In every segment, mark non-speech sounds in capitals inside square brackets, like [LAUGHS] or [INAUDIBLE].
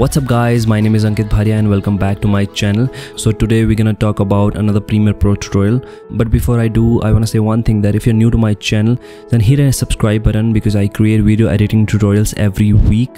What's up guys, my name is Ankit Bhatia and welcome back to my channel. So today we're gonna talk about another Premiere Pro tutorial. But before I do, I wanna say one thing that if you're new to my channel, then hit a subscribe button because I create video editing tutorials every week.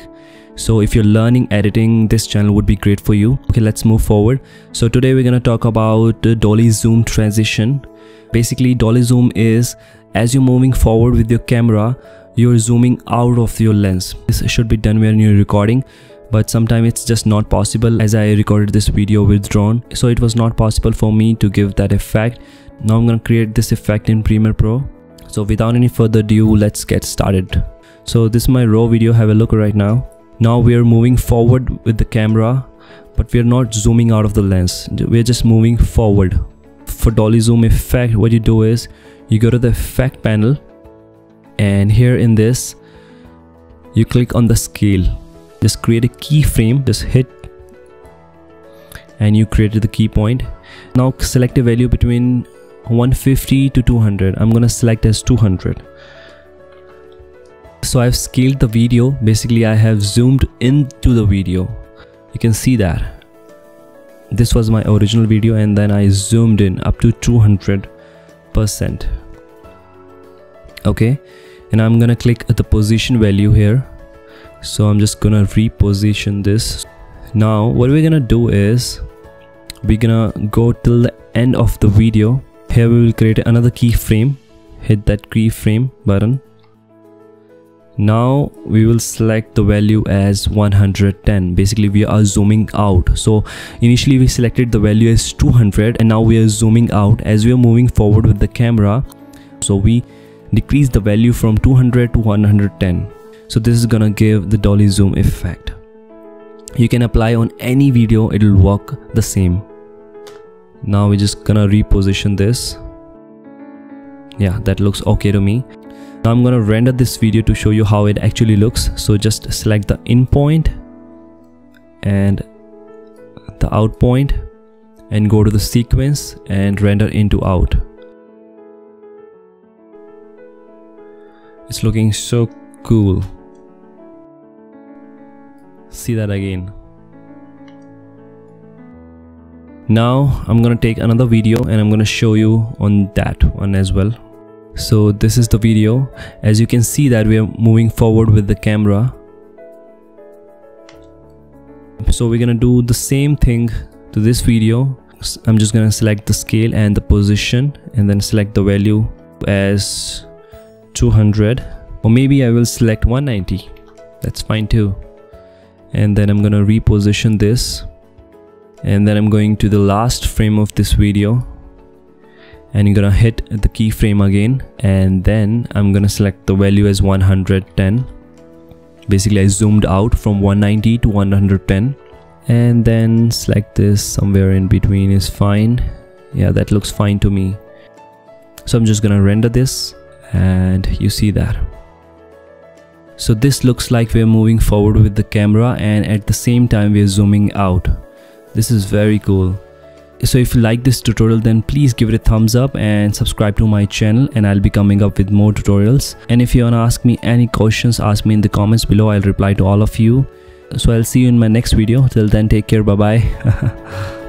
So if you're learning editing, this channel would be great for you. Okay, let's move forward. So today we're gonna talk about dolly zoom transition. Basically, dolly zoom is as you're moving forward with your camera, you're zooming out of your lens. This should be done when you're recording but sometimes it's just not possible as I recorded this video with drone. So it was not possible for me to give that effect. Now I'm gonna create this effect in Premiere Pro. So without any further ado let's get started. So this is my raw video have a look right now. Now we are moving forward with the camera but we are not zooming out of the lens. We're just moving forward. For dolly zoom effect what you do is you go to the effect panel and here in this you click on the scale just create a keyframe just hit and you created the key point. Now select a value between 150 to 200 i'm gonna select as 200 so i've scaled the video. Basically i have zoomed into the video. You can see that. This was my original video and then i zoomed in up to 200 percent. Okay? And i'm gonna click the position value here so I'm just gonna reposition this. Now what we're gonna do is we're gonna go till the end of the video. Here we will create another keyframe. Hit that keyframe button. Now we will select the value as 110 basically we are zooming out. So initially we selected the value as 200 and now we are zooming out as we are moving forward with the camera. So we decrease the value from 200 to 110 so this is gonna give the dolly zoom effect. You can apply on any video it will work the same. Now we're just gonna reposition this. Yeah that looks okay to me. Now i'm gonna render this video to show you how it actually looks. So just select the in point and the out point and go to the sequence and render into out. It's looking so cool see that again. Now I'm gonna take another video and I'm gonna show you on that one as well. So this is the video. As you can see that we are moving forward with the camera. So we're gonna do the same thing to this video. I'm just gonna select the scale and the position and then select the value as 200 or maybe I will select 190 that's fine too and then I'm gonna reposition this. And then I'm going to the last frame of this video. And you're gonna hit the keyframe again. And then I'm gonna select the value as 110 basically I zoomed out from 190 to 110 and then select this. Somewhere in between is fine. Yeah that looks fine to me. So I'm just gonna render this. And you see that so this looks like we're moving forward with the camera and at the same time we're zooming out. This is very cool. So if you like this tutorial then please give it a thumbs up and subscribe to my channel and I'll be coming up with more tutorials. And if you wanna ask me any questions ask me in the comments below I'll reply to all of you. So I'll see you in my next video. Till then take care bye bye. [LAUGHS]